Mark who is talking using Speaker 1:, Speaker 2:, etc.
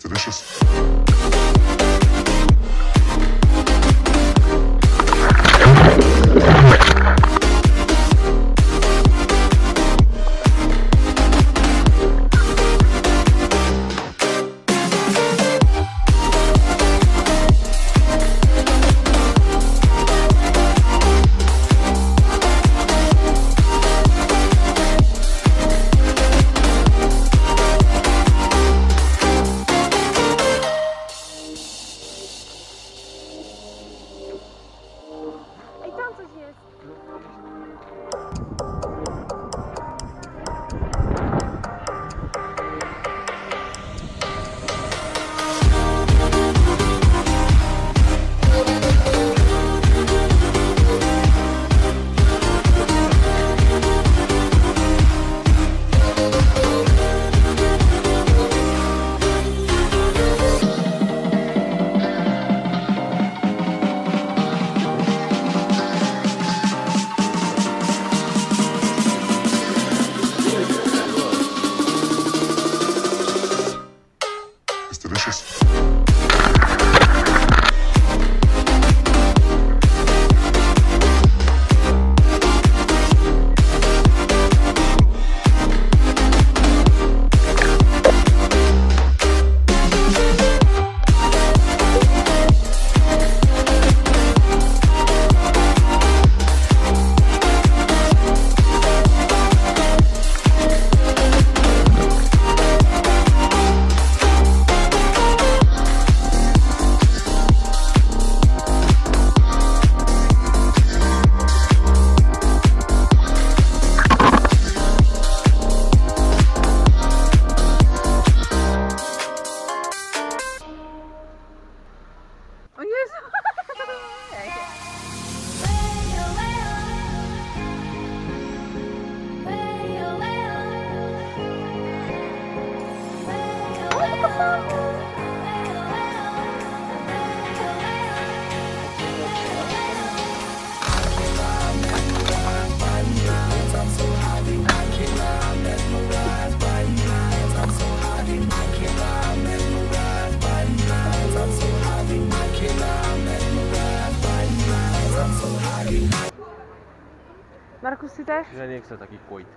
Speaker 1: delicious. Oh
Speaker 2: yours? okay. Markus, ty też?
Speaker 3: Že nechce taký kojt.